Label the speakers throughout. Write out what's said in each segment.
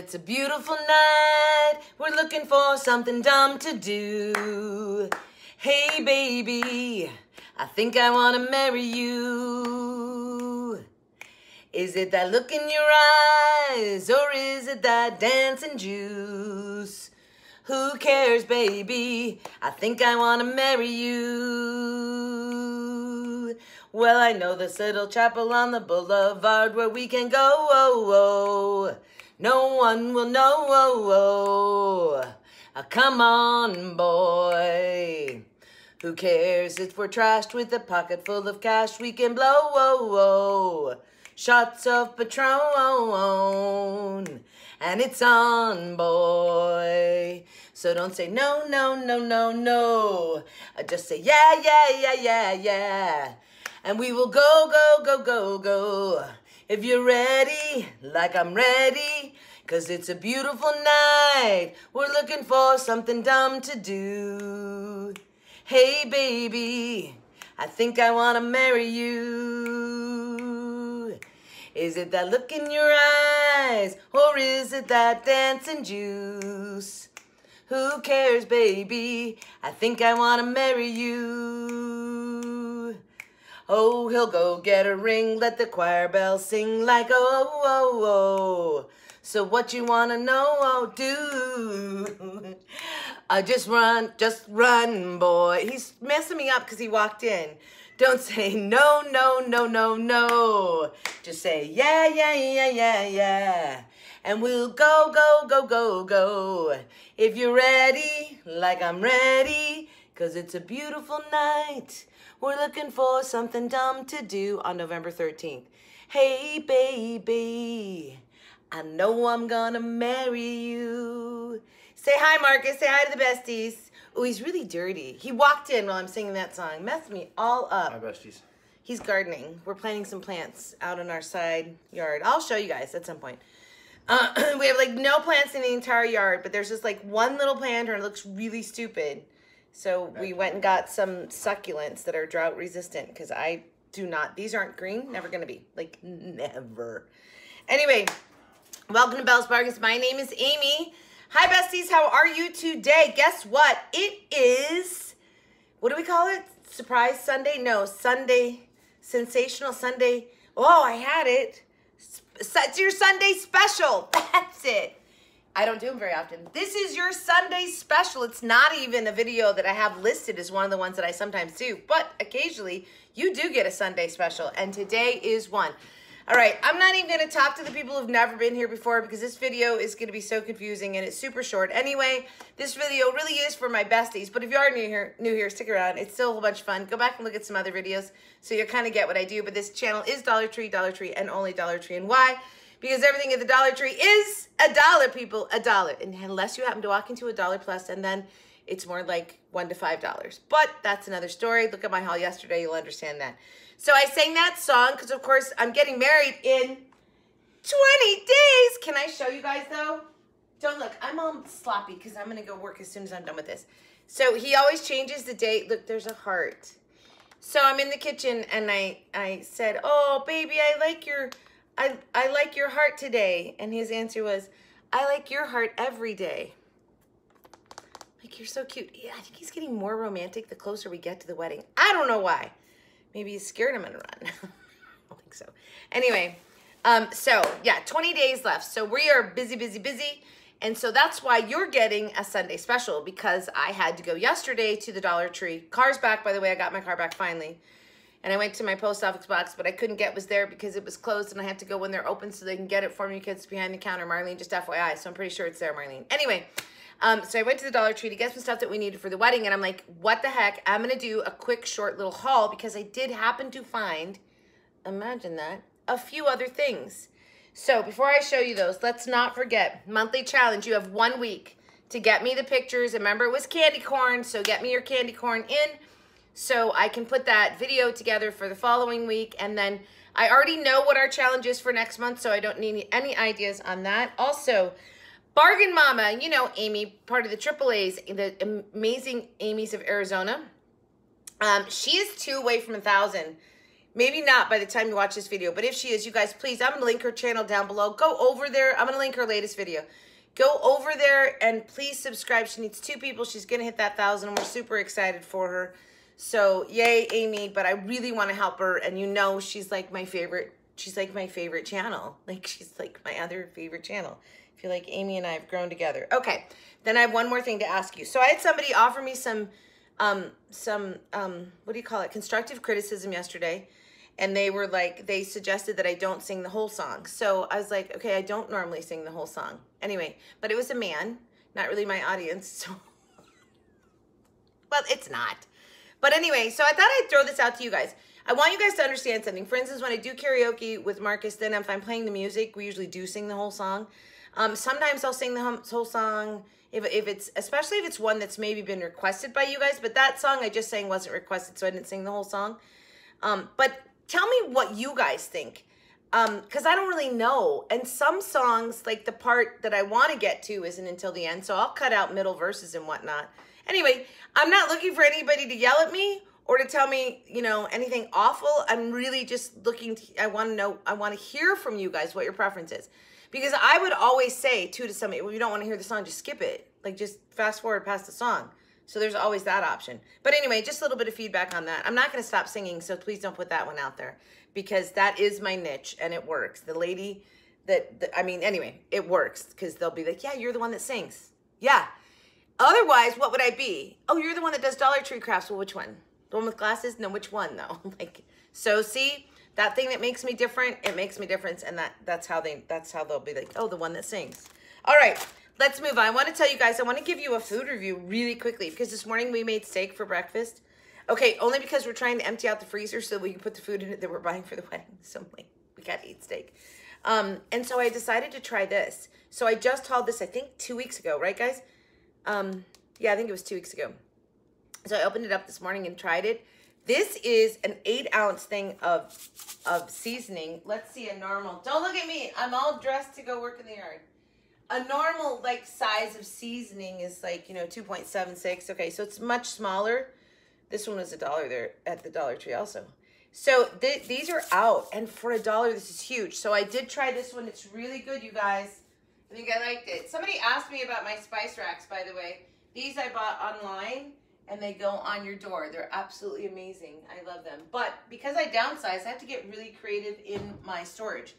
Speaker 1: It's a beautiful night. We're looking for something dumb to do. Hey, baby, I think I want to marry you. Is it that look in your eyes, or is it that dancing juice? Who cares, baby? I think I want to marry you. Well, I know this little chapel on the boulevard where we can go. Oh, oh. No one will know. Oh, oh. Uh, come on, boy. Who cares if we're trashed with a pocket full of cash we can blow? Oh, oh. Shots of Patron. And it's on, boy. So don't say no, no, no, no, no. Uh, Just say yeah, yeah, yeah, yeah, yeah. And we will go, go, go, go, go. If you're ready, like I'm ready, cause it's a beautiful night. We're looking for something dumb to do. Hey, baby, I think I wanna marry you. Is it that look in your eyes, or is it that dancing juice? Who cares, baby? I think I wanna marry you. Oh, he'll go get a ring, let the choir bells sing like oh, oh, oh, oh. So what you wanna know, oh, do. I just run, just run, boy. He's messing me up because he walked in. Don't say no, no, no, no, no. Just say yeah, yeah, yeah, yeah, yeah. And we'll go, go, go, go, go. If you're ready, like I'm ready, cause it's a beautiful night. We're looking for something dumb to do on November 13th. Hey, baby, I know I'm gonna marry you. Say hi, Marcus. Say hi to the besties. Oh, he's really dirty. He walked in while I'm singing that song. Messed me all up.
Speaker 2: My besties.
Speaker 1: He's gardening. We're planting some plants out in our side yard. I'll show you guys at some point. Uh, we have like no plants in the entire yard, but there's just like one little plant and it looks really stupid. So we went and got some succulents that are drought resistant because I do not, these aren't green, never gonna be. Like, never. Anyway, welcome to Bella's Bargains. My name is Amy. Hi, besties. How are you today? Guess what? It is, what do we call it? Surprise Sunday? No, Sunday, Sensational Sunday. Oh, I had it. It's your Sunday special. That's it. I don't do them very often. This is your Sunday special. It's not even a video that I have listed as one of the ones that I sometimes do, but occasionally you do get a Sunday special, and today is one. All right, I'm not even to talk to the people who've never been here before because this video is to be so confusing and it's super short. Anyway, this video really is for my besties, but if you are new here, new here, stick around. It's still a whole bunch of fun. Go back and look at some other videos so you'll kind of get what I do, but this channel is Dollar Tree, Dollar Tree, and only Dollar Tree. And why? Because everything at the Dollar Tree is a dollar, people, a dollar. And unless you happen to walk into a Dollar Plus and then it's more like one to five dollars. But that's another story. Look at my haul yesterday, you'll understand that. So I sang that song because, of course, I'm getting married in 20 days. Can I show you guys, though? Don't look. I'm all sloppy because I'm to go work as soon as I'm done with this. So he always changes the date. Look, there's a heart. So I'm in the kitchen and I, I said, oh, baby, I like your, I, I like your heart today. And his answer was, I like your heart every day. Like, you're so cute. Yeah, I think he's getting more romantic the closer we get to the wedding. I don't know why. Maybe he's scared I'm gonna run. I don't think so. Anyway, um, so yeah, 20 days left. So we are busy, busy, busy. And so that's why you're getting a Sunday special because I had to go yesterday to the Dollar Tree. Car's back, by the way. I got my car back finally. And I went to my post office box, but I couldn't get was there because it was closed and I have to go when they're open so they can get it for me because it's behind the counter. Marlene, just FYI. So I'm pretty sure it's there, Marlene. Anyway, um, so I went to the Dollar Tree to get some stuff that we needed for the wedding, and I'm like, what the heck? I'm gonna do a quick, short little haul because I did happen to find, imagine that, a few other things. So before I show you those, let's not forget, monthly challenge, you have one week to get me the pictures. Remember, it was candy corn, so get me your candy corn in so I can put that video together for the following week, and then I already know what our challenge is for next month, so I don't need any ideas on that. Also, Bargain Mama, you know Amy, part of the AAA's, the amazing Amy's of Arizona. Um, she is two away from a thousand Maybe not by the time you watch this video, but if she is, you guys, please, I'm gonna link her channel down below. Go over there. I'm gonna link her latest video. Go over there and please subscribe. She needs two people. She's gonna hit that thousand, and we're super excited for her. So yay, Amy! But I really want to help her, and you know she's like my favorite. She's like my favorite channel. Like she's like my other favorite channel. I feel like Amy and I have grown together. Okay, then I have one more thing to ask you. So I had somebody offer me some, um, some um, what do you call it? Constructive criticism yesterday and they were like they suggested that I don't sing the whole song. So I was like, okay, I don't normally sing the whole song. Anyway, but it was a man, not really my audience. So well, it's not. But anyway, so I thought I'd throw this out to you guys. I want you guys to understand something. For instance, when I do karaoke with Marcus, then if I'm playing the music, we usually do sing the whole song. Um, sometimes I'll sing the whole song if, if it's, especially if it's one that's maybe been requested by you guys, but that song I just sang wasn't requested, so I didn't sing the whole song. Um, but tell me what you guys think um because i don't really know and some songs like the part that i want to get to isn't until the end so i'll cut out middle verses and whatnot anyway i'm not looking for anybody to yell at me or to tell me you know anything awful i'm really just looking to, i want to know i want to hear from you guys what your preference is because i would always say too to somebody well you don't want to hear the song just skip it like just fast forward past the song so there's always that option. But anyway, just a little bit of feedback on that. I'm not going to stop singing, so please don't put that one out there because that is my niche and it works. The lady that, the, I mean, anyway, it works because they'll be like, yeah, you're the one that sings. Yeah. Otherwise, what would I be? Oh, you're the one that does Dollar Tree crafts. Well, which one? The one with glasses? No, which one though? like, so see, that thing that makes me different, it makes me different. And that that's how they, that's how they'll be like, oh, the one that sings. All right let's move on. I want to tell you guys, I want to give you a food review really quickly because this morning we made steak for breakfast. Okay, only because we're trying to empty out the freezer so we can put the food in it that we're buying for the wedding. So like, we got to eat steak. Um, and so I decided to try this. So I just hauled this, I think two weeks ago, right guys? Um, yeah, I think it was two weeks ago. So I opened it up this morning and tried it. This is an eight ounce thing of, of seasoning. Let's see a normal, don't look at me. I'm all dressed to go work in the yard a normal like size of seasoning is like, you know, 2.76. Okay, so it's much smaller. This one was a dollar there at the Dollar Tree also. So th these are out, and for a dollar, this is huge. So I did try this one. It's really good, you guys. I think I liked it. Somebody asked me about my spice racks, by the way. These I bought online, and they go on your door. They're absolutely amazing. I love them. But because I downsized, I have to get really creative in my storage.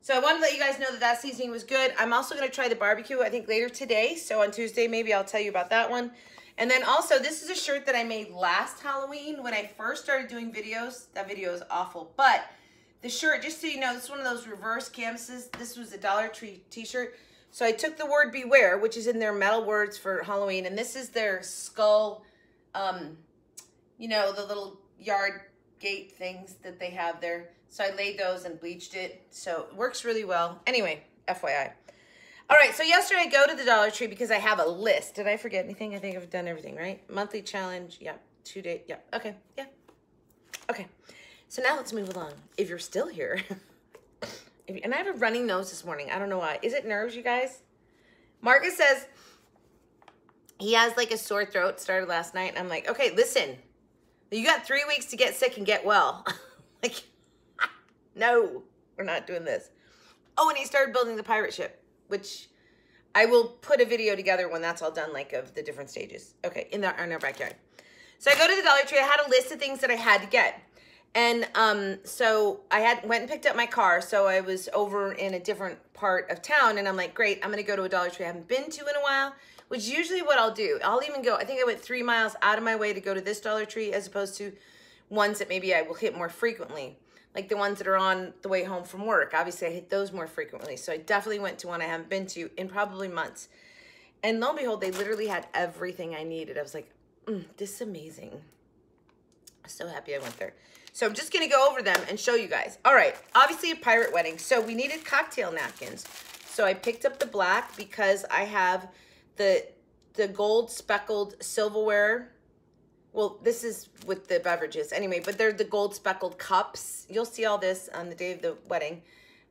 Speaker 1: So I wanted to let you guys know that that seasoning was good. I'm also going to try the barbecue, I think, later today. So on Tuesday, maybe I'll tell you about that one. And then also, this is a shirt that I made last Halloween when I first started doing videos. That video is awful. But the shirt, just so you know, this is one of those reverse canvases. This was a Dollar Tree t-shirt. So I took the word beware, which is in their metal words for Halloween. And this is their skull, um, you know, the little yard gate things that they have there. So I laid those and bleached it. So it works really well. Anyway, FYI. All right, so yesterday I go to the Dollar Tree because I have a list. Did I forget anything? I think I've done everything, right? Monthly challenge, yeah. Two day, yeah. Okay, yeah. Okay, so now let's move along. If you're still here, if, and I have a running nose this morning. I don't know why. Is it nerves, you guys? Marcus says he has like a sore throat started last night. I'm like, okay, listen, you got three weeks to get sick and get well. like, no, we're not doing this. Oh, and he started building the pirate ship, which I will put a video together when that's all done, like of the different stages. Okay, in, the, in our backyard. So I go to the Dollar Tree. I had a list of things that I had to get. And um, so I had went and picked up my car. So I was over in a different part of town. And I'm like, great, I'm going to go to a Dollar Tree I haven't been to in a while, which usually what I'll do. I'll even go, I think I went three miles out of my way to go to this Dollar Tree as opposed to ones that maybe I will hit more frequently like the ones that are on the way home from work. Obviously, I hit those more frequently. So I definitely went to one I haven't been to in probably months. And lo and behold, they literally had everything I needed. I was like, mm, this is amazing. I'm so happy I went there. So I'm just to go over them and show you guys. All right, obviously a pirate wedding. So we needed cocktail napkins. So I picked up the black because I have the the gold speckled silverware well, this is with the beverages anyway, but they're the gold speckled cups. You'll see all this on the day of the wedding.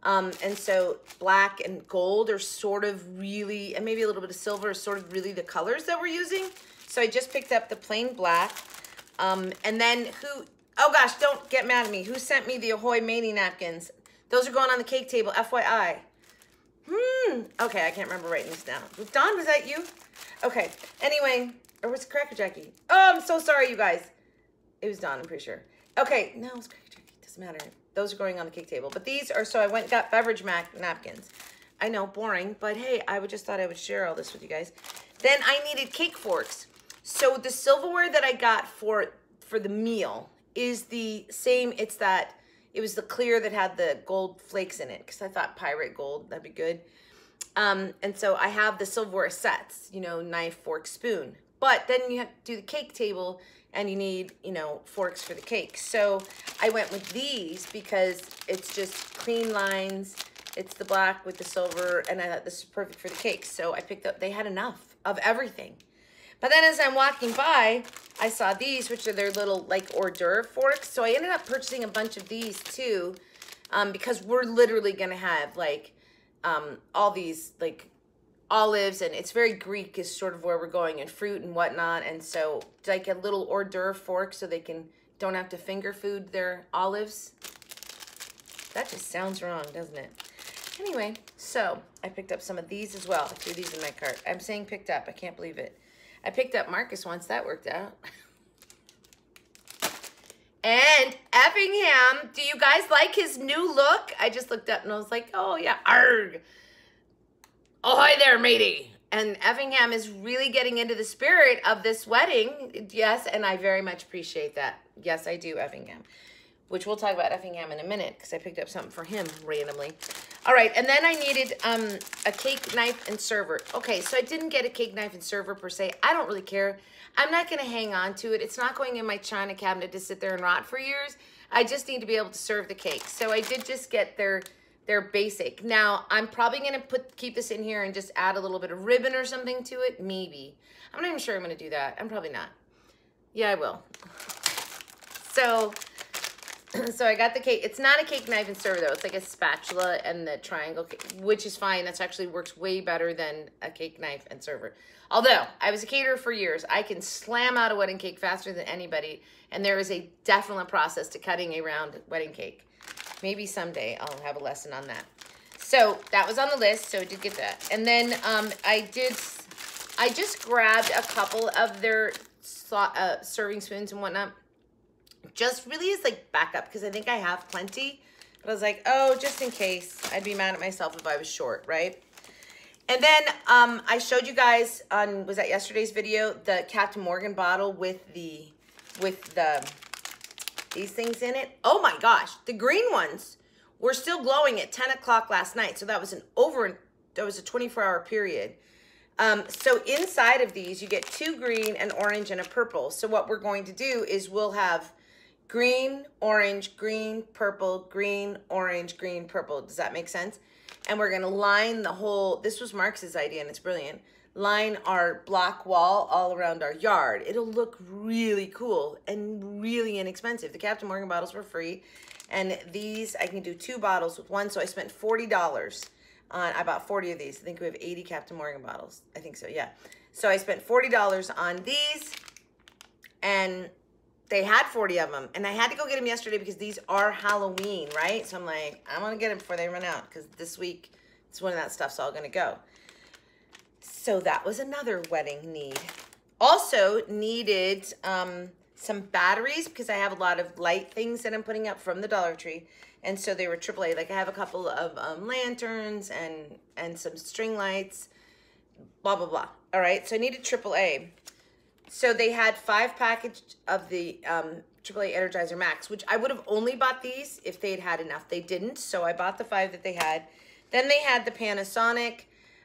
Speaker 1: Um, and so black and gold are sort of really, and maybe a little bit of silver is sort of really the colors that we're using. So I just picked up the plain black. Um, and then who, Oh gosh, don't get mad at me. Who sent me the Ahoy Mani napkins? Those are going on the cake table, FYI. Hmm. Okay, I can't remember writing this down. Don, was that you? Okay. Anyway, or was it Cracker Jackie? Oh, I'm so sorry, you guys. It was Don, I'm pretty sure. Okay, no, it was Cracker Jackie. Doesn't matter. Those are going on the cake table. But these are, so I went and got beverage mac napkins. I know, boring, but hey, I would just thought I would share all this with you guys. Then I needed cake forks. So the silverware that I got for for the meal is the same. It's that it was the clear that had the gold flakes in it because I thought pirate gold that'd be good. Um, and so I have the silverware sets, you know, knife, fork, spoon. But then you have to do the cake table and you need, you know, forks for the cake. So I went with these because it's just clean lines. It's the black with the silver, and I thought this is perfect for the cake. So I picked up, they had enough of everything. But then as I'm walking by, I saw these, which are their little like hors d'oeuvre forks. So I ended up purchasing a bunch of these too, um, because we're literally gonna have like um, all these like olives and it's very Greek is sort of where we're going and fruit and whatnot. And so like a little hors d'oeuvre fork so they can don't have to finger food their olives. That just sounds wrong, doesn't it? Anyway, so I picked up some of these as well. I threw these in my cart. I'm saying picked up. I can't believe it. I picked up Marcus once. That worked out. and Effingham, do you guys like his new look? I just looked up and I was like, oh yeah, arg. Oh, hi there, matey. And Effingham is really getting into the spirit of this wedding. Yes, and I very much appreciate that. Yes, I do, Effingham which we'll talk about Effingham in a minute because I picked up something for him randomly. All right, and then I needed um, a cake knife and server. Okay, so I didn't get a cake knife and server per se. I don't really care. I'm not going to hang on to it. It's not going in my china cabinet to sit there and rot for years. I just need to be able to serve the cake. So I did just get their their basic. Now, I'm probably going to put keep this in here and just add a little bit of ribbon or something to it. Maybe. I'm not even sure I'm going to do that. I'm probably not. Yeah, I will. So so I got the cake. It's not a cake knife and server though. It's like a spatula and the triangle, cake, which is fine. That's actually works way better than a cake knife and server. Although I was a caterer for years, I can slam out a wedding cake faster than anybody. And there is a definite process to cutting a round wedding cake. Maybe someday I'll have a lesson on that. So that was on the list. So I did get that. And then um, I did, I just grabbed a couple of their uh, serving spoons and whatnot just really is like backup because I think I have plenty. But I was like, oh, just in case. I'd be mad at myself if I was short, right? And then um, I showed you guys on, was that yesterday's video, the Captain Morgan bottle with the, with the, these things in it. Oh my gosh, the green ones were still glowing at 10 o'clock last night. So that was an over, that was a 24 hour period. Um, so inside of these, you get two green, an orange, and a purple. So what we're going to do is we'll have green, orange, green, purple, green, orange, green, purple. Does that make sense? And we're gonna line the whole, this was Marcus's idea and it's brilliant, line our block wall all around our yard. It'll look really cool and really inexpensive. The Captain Morgan bottles were free and these, I can do two bottles with one, so I spent $40 on, I bought 40 of these. I think we have 80 Captain Morgan bottles. I think so, yeah. So I spent $40 on these and they had 40 of them and I had to go get them yesterday because these are Halloween, right? So I'm like, I want to get them before they run out because this week it's when that stuff's all going to go. So that was another wedding need. Also needed um, some batteries because I have a lot of light things that I'm putting up from the Dollar Tree. And so they were AAA. Like I have a couple of um, lanterns and, and some string lights, blah, blah, blah. All right, so I needed AAA. So they had five package of the um, AAA Energizer Max, which I would have only bought these if they'd had enough. They didn't, so I bought the five that they had. Then they had the Panasonic,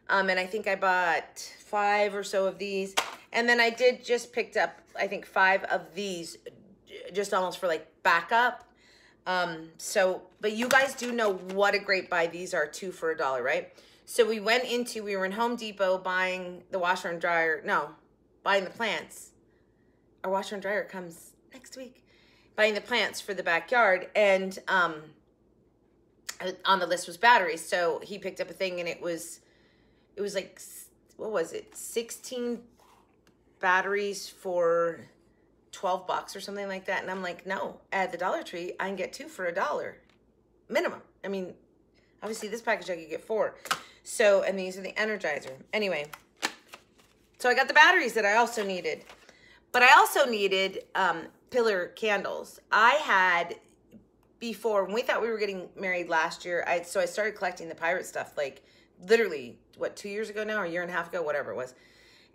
Speaker 1: um, and I think I bought five or so of these. And then I did just picked up, I think, five of these, just almost for like backup. Um, so, but you guys do know what a great buy these are, two for a dollar, right? So we went into, we were in Home Depot buying the washer and dryer. No, buying the plants. Our washer and dryer comes next week. Buying the plants for the backyard. And um, on the list was batteries. So he picked up a thing and it was, it was like, what was it? 16 batteries for 12 bucks or something like that. And I'm like, no, at the Dollar Tree, I can get two for a dollar minimum. I mean, obviously this package I could get four. So, and these are the Energizer. Anyway, so I got the batteries that I also needed. But I also needed um, pillar candles. I had before when we thought we were getting married last year. I so I started collecting the pirate stuff like literally what two years ago now or a year and a half ago, whatever it was.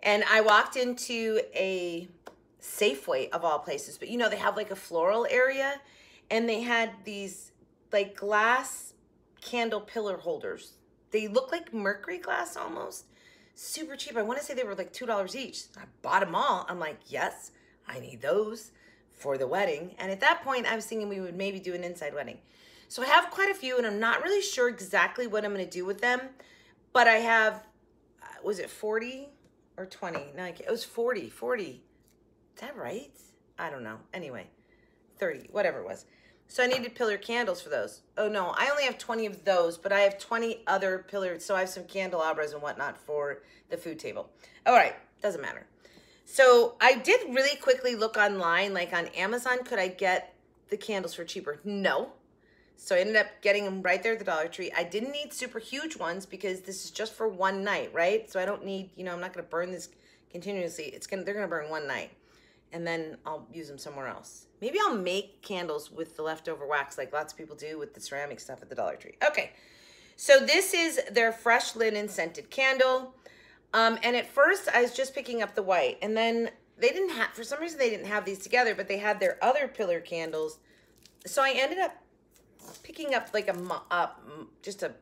Speaker 1: And I walked into a Safeway of all places, but you know they have like a floral area, and they had these like glass candle pillar holders. They look like mercury glass almost. Super cheap. I want to say they were like $2 each. I bought them all. I'm like, yes, I need those for the wedding. And at that point, I was thinking we would maybe do an inside wedding. So I have quite a few, and I'm not really sure exactly what I'm going to do with them. But I have, uh, was it 40 or 20? No, it was 40. 40. Is that right? I don't know. Anyway, 30, whatever it was. So I needed pillar candles for those. Oh no, I only have 20 of those, but I have 20 other pillars. So I have some candelabras and whatnot for the food table. All right, doesn't matter. So I did really quickly look online, like on Amazon, could I get the candles for cheaper? No. So I ended up getting them right there at the Dollar Tree. I didn't need super huge ones because this is just for one night, right? So I don't need, you know, I'm not going to burn this continuously. It's going to, they're going to burn one night and then I'll use them somewhere else. Maybe I'll make candles with the leftover wax like lots of people do with the ceramic stuff at the Dollar Tree. Okay, so this is their fresh linen scented candle. Um, and at first I was just picking up the white and then they didn't have, for some reason they didn't have these together, but they had their other pillar candles. So I ended up picking up like a, just a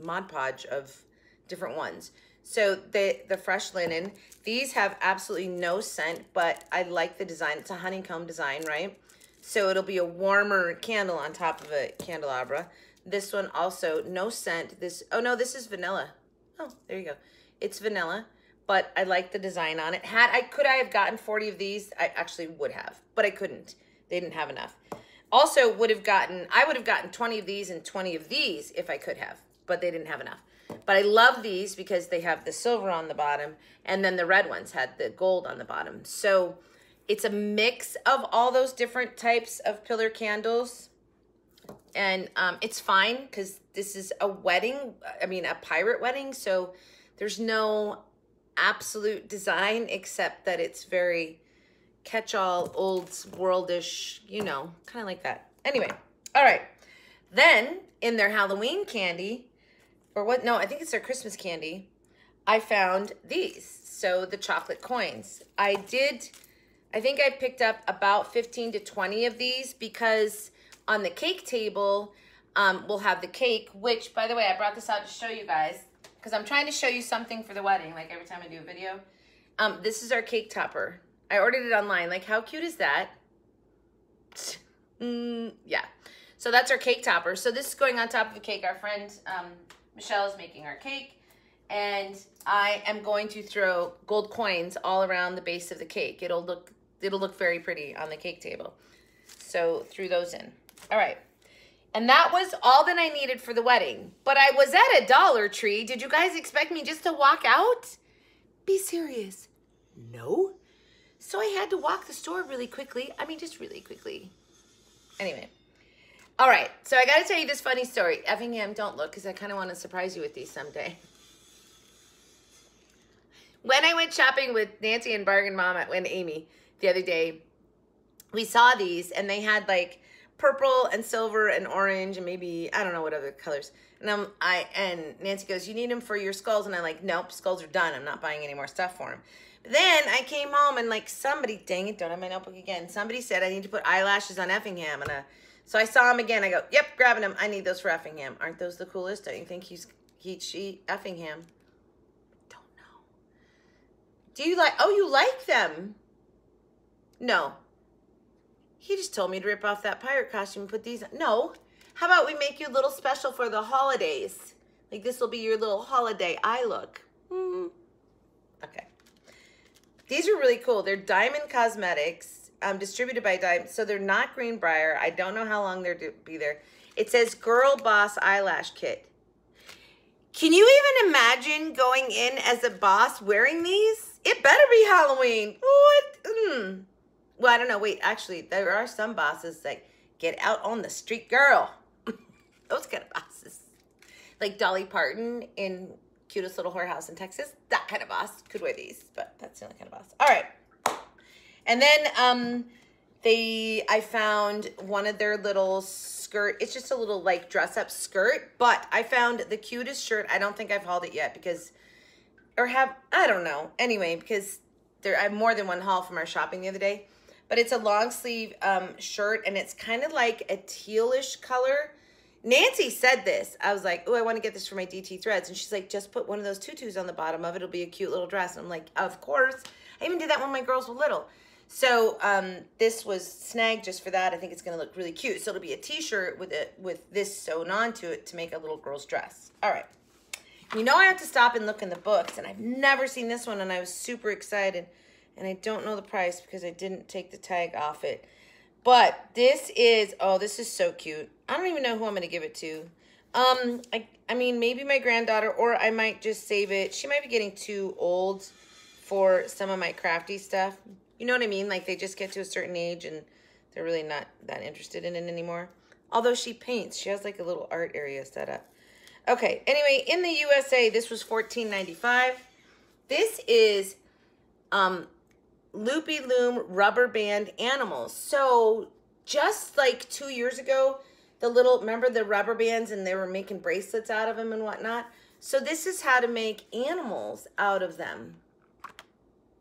Speaker 1: Mod Podge of different ones. So the, the fresh linen, these have absolutely no scent, but I like the design. It's a honeycomb design, right? So it'll be a warmer candle on top of a candelabra. This one also, no scent. This, oh no, this is vanilla. Oh, there you go. It's vanilla, but I like the design on it. Had I, could I have gotten 40 of these? I actually would have, but I couldn't. They didn't have enough. Also would have gotten, I would have gotten 20 of these and 20 of these if I could have, but they didn't have enough. But I love these because they have the silver on the bottom and then the red ones had the gold on the bottom. So it's a mix of all those different types of pillar candles. And um, it's fine because this is a wedding, I mean, a pirate wedding. So there's no absolute design except that it's very catch-all, old worldish, you know, kind of like that. Anyway, all right. Then in their Halloween candy, or what? No, I think it's their Christmas candy. I found these. So the chocolate coins. I did, I think I picked up about 15 to 20 of these because on the cake table, um, we'll have the cake, which, by the way, I brought this out to show you guys because I'm trying to show you something for the wedding, like every time I do a video. Um, this is our cake topper. I ordered it online. Like, how cute is that? Mm, yeah. So that's our cake topper. So this is going on top of the cake. Our friend um, Michelle is making our cake and I am going to throw gold coins all around the base of the cake. It'll look it'll look very pretty on the cake table. So threw those in. All right. And that was all that I needed for the wedding. But I was at a Dollar Tree. Did you guys expect me just to walk out? Be serious. No. So I had to walk the store really quickly. I mean, just really quickly. Anyway, all right, so I got to tell you this funny story. Effingham, don't look because I kind of want to surprise you with these someday. When I went shopping with Nancy and Bargain Mom at when Amy the other day, we saw these and they had like purple and silver and orange and maybe I don't know what other colors. And I'm I and Nancy goes, "You need them for your skulls?" And I'm like, "Nope, skulls are done. I'm not buying any more stuff for them." But then I came home and like somebody, dang it, don't have my notebook again. Somebody said I need to put eyelashes on Effingham and a so I saw him again. I go, yep, grabbing him. I need those for Effingham. Aren't those the coolest? Don't you think he's he she Effingham? Don't know. Do you like? Oh, you like them? No. He just told me to rip off that pirate costume and put these. On. No. How about we make you a little special for the holidays? Like this will be your little holiday eye look. Mm. Okay. These are really cool. They're Diamond Cosmetics um, distributed by Diamond. So they're not Greenbrier. I don't know how long they're to be there. It says Girl Boss Eyelash Kit. Can you even imagine going in as a boss wearing these? It better be Halloween. What? Mm. Well, I don't know. Wait, actually, there are some bosses that get out on the street, girl. Those kind of bosses. Like Dolly Parton in Cutest Little Whorehouse in Texas. That kind of boss could wear these, but that's the only kind of boss. All right. And then um, they, I found one of their little skirt. It's just a little like dress up skirt, but I found the cutest shirt. I don't think I've hauled it yet because, or have, I don't know. Anyway, because there, I have more than one haul from our shopping the other day, but it's a long sleeve um, shirt and it's kind of like a tealish color. Nancy said this. I was like, oh, I want to get this for my DT threads. And she's like, just put one of those tutus on the bottom of it. It'll be a cute little dress. And I'm like, of course. I even did that when my girls were little. So um, this was snagged just for that. I think it's going to look really cute. So it'll be a t-shirt with it with this sewn onto it to make a little girl's dress. All right. You know I have to stop and look in the books, and I've never seen this one, and I was super excited. And I don't know the price because I didn't take the tag off it. But this is, oh, this is so cute. I don't even know who I'm going to give it to. Um, I, I mean, maybe my granddaughter, or I might just save it. She might be getting too old for some of my crafty stuff. You know what I mean? Like they just get to a certain age and they're really not that interested in it anymore. Although she paints, she has like a little art area set up. Okay, anyway, in the USA, this was $14.95. This is um, Loopy Loom rubber band animals. So just like two years ago, the little, remember the rubber bands and they were making bracelets out of them and whatnot? So this is how to make animals out of them.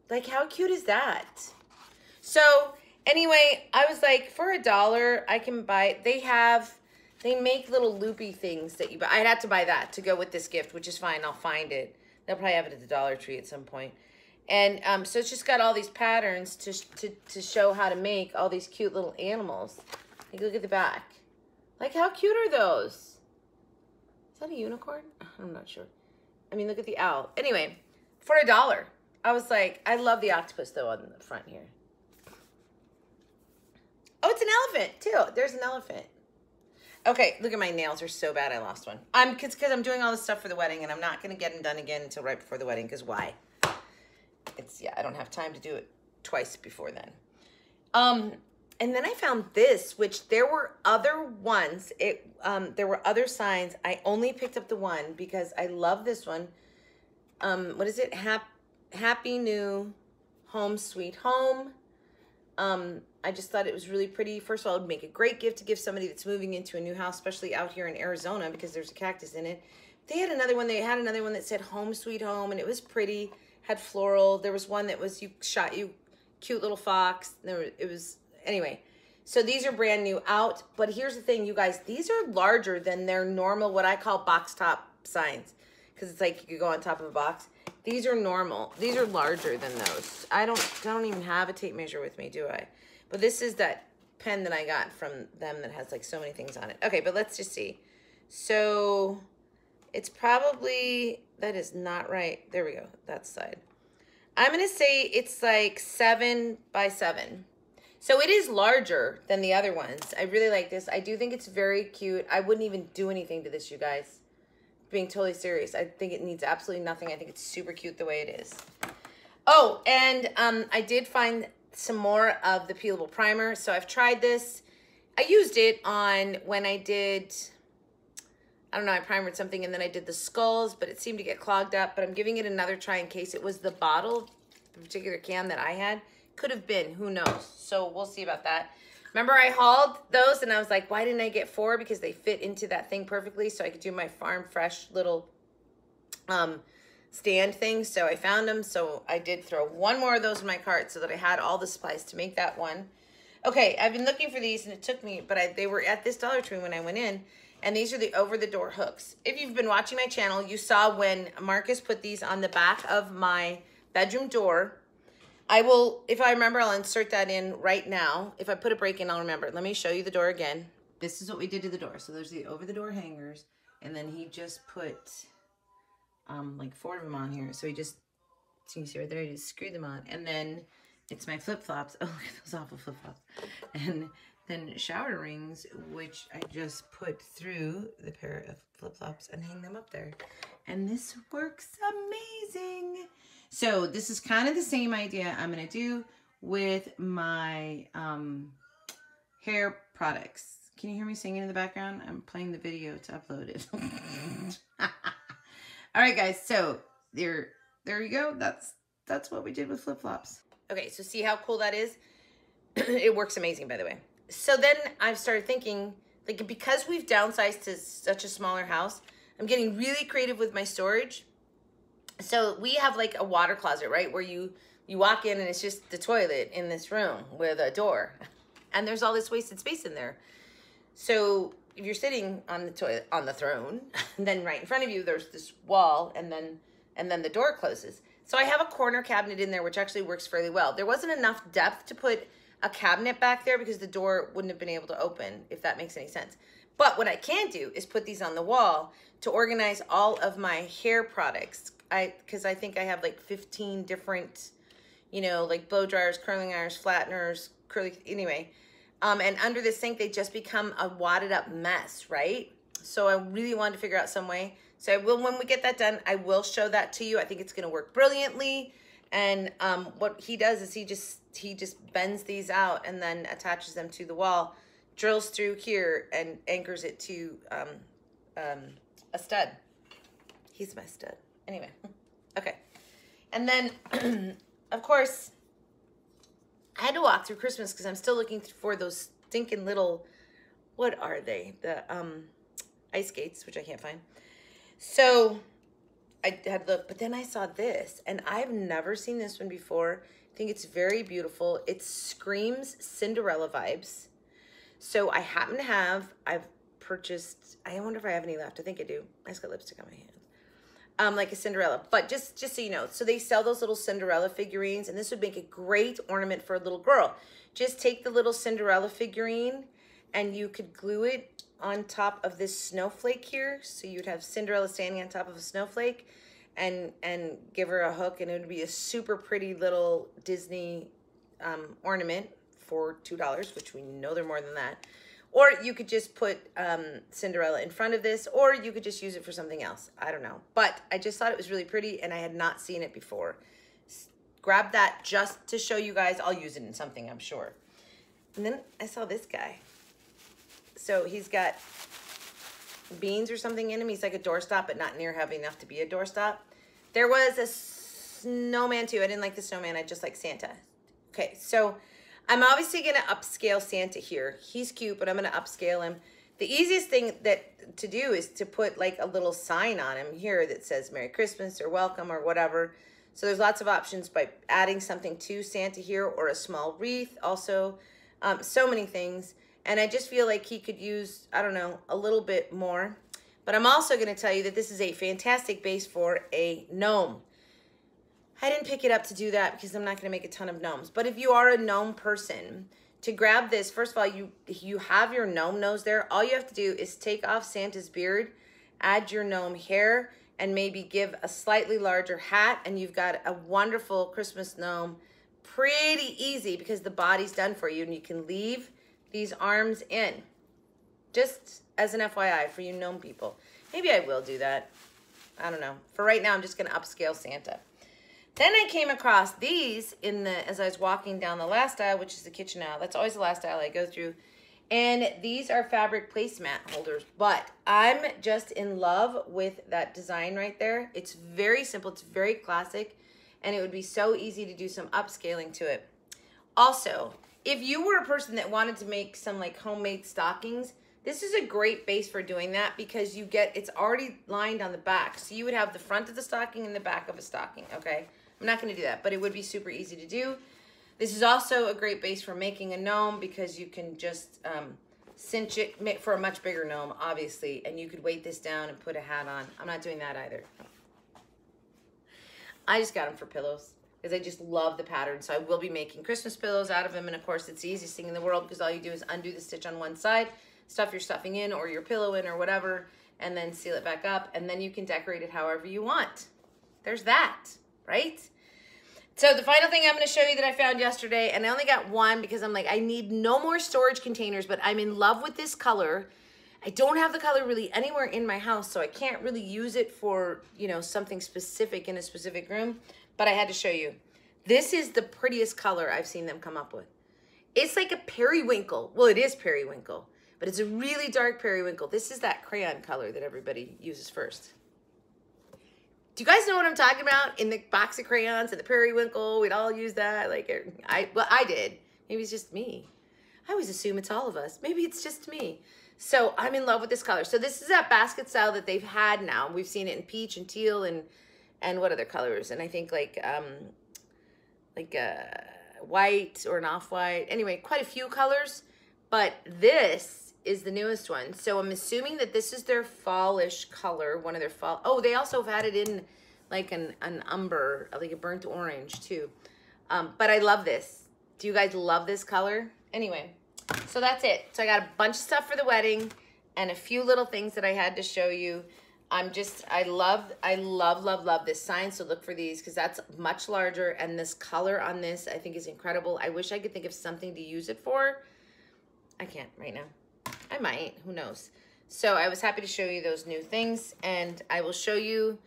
Speaker 1: Like, how cute is that? So, anyway, I was like, for a dollar, I can buy, they have, they make little loopy things that you buy. I'd have to buy that to go with this gift, which is fine. I'll find it. They'll probably have it at the Dollar Tree at some point. And um, so it's just got all these patterns to, to, to show how to make all these cute little animals. Like, look at the back. Like, how cute are those? Is that a unicorn? I'm not sure. I mean, look at the owl. Anyway, for a dollar. I was like, I love the octopus though on the front here. Oh, it's an elephant too. There's an elephant. Okay, look at my nails are so bad I lost one. I'm because I'm doing all this stuff for the wedding and I'm not gonna get them done again until right before the wedding because why? It's yeah, I don't have time to do it twice before then. Um, and then I found this, which there were other ones. It um, there were other signs. I only picked up the one because I love this one. Um, what is it? Hap Happy New Home Sweet Home. Um, I just thought it was really pretty. First of all, it would make a great gift to give somebody that's moving into a new house, especially out here in Arizona because there's a cactus in it. They had another one. They had another one that said Home Sweet Home, and it was pretty. Had floral. There was one that was you shot you cute little fox. There it was anyway. So these are brand new out. But here's the thing, you guys. These are larger than their normal, what I call box top signs, because it's like you could go on top of a box. These are normal. These are larger than those. I don't, I don't even have a tape measure with me, do I? But this is that pen that I got from them that has like so many things on it. Okay, but let's just see. So it's probably, that is not right. There we go, that side. I'm gonna say it's like seven by seven. So it is larger than the other ones. I really like this. I do think it's very cute. I wouldn't even do anything to this, you guys being totally serious. I think it needs absolutely nothing. I think it's super cute the way it is. Oh, and um, I did find some more of the peelable primer. So I've tried this. I used it on when I did, I don't know, I primered something and then I did the skulls, but it seemed to get clogged up. But I'm giving it another try in case it was the bottle, the particular can that I had. Could have been, who knows? So we'll see about that. Remember I hauled those and I was like, why didn't I get four? Because they fit into that thing perfectly so I could do my farm fresh little um, stand thing. So I found them. So I did throw one more of those in my cart so that I had all the supplies to make that one. Okay, I've been looking for these and it took me, but I, they were at this Dollar Tree when I went in. And these are the over-the-door hooks. If you've been watching my channel, you saw when Marcus put these on the back of my bedroom door I will, if I remember, I'll insert that in right now. If I put a break in, I'll remember. Let me show you the door again. This is what we did to the door. So there's the over-the-door hangers, and then he just put um, like four of them on here. So he just, so you see right there, he just screwed them on. And then it's my flip-flops. Oh, look at those awful flip-flops. And then shower rings, which I just put through the pair of flip-flops and hang them up there. And this works amazing. So this is kind of the same idea I'm going to do with my um, hair products. Can you hear me singing in the background? I'm playing the video to upload it. All right, guys. So there, there you go. That's that's what we did with flip flops. Okay, so see how cool that is. it works amazing, by the way. So then I've started thinking, like, because we've downsized to such a smaller house, I'm getting really creative with my storage. So we have like a water closet, right, where you you walk in and it's just the toilet in this room with a door, and there's all this wasted space in there. So if you're sitting on the toilet on the throne, then right in front of you there's this wall, and then and then the door closes. So I have a corner cabinet in there, which actually works fairly well. There wasn't enough depth to put a cabinet back there because the door wouldn't have been able to open, if that makes any sense. But what I can do is put these on the wall to organize all of my hair products. I Because I think I have like 15 different, you know, like blow dryers, curling irons, flatteners, curly, anyway. Um, and under the sink, they just become a wadded up mess, right? So I really wanted to figure out some way so I will, when we get that done, I will show that to you. I think it's going to work brilliantly. And um, what he does is he just he just bends these out and then attaches them to the wall, drills through here and anchors it to um, um, a stud. He's my stud. Anyway, okay. And then, of course, I had to walk through Christmas because I'm still looking for those stinking little, what are they? The um, ice skates, which I can't find. So I had looked, but then I saw this, and I've never seen this one before. I think it's very beautiful. It screams Cinderella vibes. So I happen to have, I've purchased, I wonder if I have any left. I think I do. I just got lipstick on my hands. Um, like a Cinderella. But just, just so you know, so they sell those little Cinderella figurines, and this would make a great ornament for a little girl. Just take the little Cinderella figurine, and you could glue it on top of this snowflake here. So you'd have Cinderella standing on top of a snowflake and and give her a hook and it would be a super pretty little Disney um, ornament for $2, which we know they're more than that. Or you could just put um, Cinderella in front of this, or you could just use it for something else. I don't know. But I just thought it was really pretty, and I had not seen it before. S grab that just to show you guys. I'll use it in something, I'm sure. And then I saw this guy. So he's got beans or something in him. He's like a doorstop, but not near heavy enough to be a doorstop. There was a snowman too. I didn't like the snowman. I just like Santa. Okay, so I'm obviously to upscale Santa here. He's cute, but I'm to upscale him. The easiest thing that to do is to put like a little sign on him here that says Merry Christmas or welcome or whatever. So there's lots of options by adding something to Santa here or a small wreath. Also, um, so many things. And I just feel like he could use, I don't know, a little bit more. But I'm also going to tell you that this is a fantastic base for a gnome. I didn't pick it up to do that because I'm not going to make a ton of gnomes. But if you are a gnome person, to grab this, first of all, you you have your gnome nose there. All you have to do is take off Santa's beard, add your gnome hair, and maybe give a slightly larger hat, and you've got a wonderful Christmas gnome. Pretty easy because the body's done for you, and you can leave these arms in. Just as an FYI for you gnome people. Maybe I will do that. I don't know. For right now, I'm just going to upscale Santa. Then I came across these in the as I was walking down the last aisle, which is the kitchen aisle. That's always the last aisle I go through. And these are fabric placemat holders, but I'm just in love with that design right there. It's very simple, it's very classic, and it would be so easy to do some upscaling to it. Also, if you were a person that wanted to make some like homemade stockings, this is a great base for doing that because you get, it's already lined on the back. So you would have the front of the stocking and the back of a stocking, okay? I'm not gonna do that, but it would be super easy to do. This is also a great base for making a gnome because you can just um, cinch it for a much bigger gnome, obviously, and you could weight this down and put a hat on. I'm not doing that either. I just got them for pillows because I just love the pattern. So I will be making Christmas pillows out of them. And of course, it's the easiest thing in the world because all you do is undo the stitch on one side, stuff your stuffing in or your pillow in or whatever, and then seal it back up. And then you can decorate it however you want. There's that, right? So the final thing I'm going to show you that I found yesterday, and I only got one because I'm like, I need no more storage containers, but I'm in love with this color. I don't have the color really anywhere in my house, so I can't really use it for, you know, something specific in a specific room but I had to show you. This is the prettiest color I've seen them come up with. It's like a periwinkle. Well, it is periwinkle, but it's a really dark periwinkle. This is that crayon color that everybody uses first. Do you guys know what I'm talking about? In the box of crayons and the periwinkle, we'd all use that. Like I, well, I did. Maybe it's just me. I always assume it's all of us. Maybe it's just me. So I'm in love with this color. So this is that basket style that they've had now. We've seen it in peach and teal and and what other colors? And I think like um like uh white or an off-white. Anyway, quite a few colors. But this is the newest one. So I'm assuming that this is their fallish color, one of their fall. Oh, they also have had it in like an, an umber, like a burnt orange too. Um, but I love this. Do you guys love this color? Anyway, so that's it. So I got a bunch of stuff for the wedding and a few little things that I had to show you. I'm just, I love, I love, love, love this sign. So look for these because that's much larger. And this color on this, I think is incredible. I wish I could think of something to use it for. I can't right now. I might, who knows. So I was happy to show you those new things. And I will show you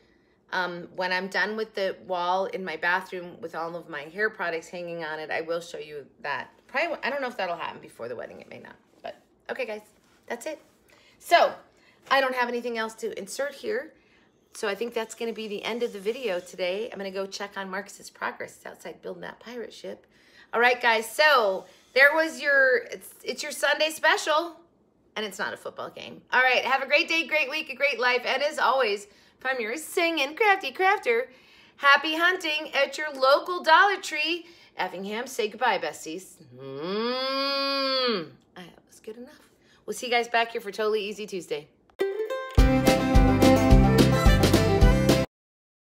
Speaker 1: um, when I'm done with the wall in my bathroom with all of my hair products hanging on it, I will show you that. Probably, I don't know if that'll happen before the wedding. It may not. But okay, guys, that's it. So I don't have anything else to insert here. So I think that's going to be the end of the video today. I'm going to go check on Marcus's progress. It's outside building that pirate ship. All right, guys. So there was your, it's, it's your Sunday special. And it's not a football game. All right. Have a great day, great week, a great life. And as always, from your singing crafty crafter, happy hunting at your local Dollar Tree. Effingham, say goodbye, besties. Mmm. That was good enough. We'll see you guys back here for Totally Easy Tuesday.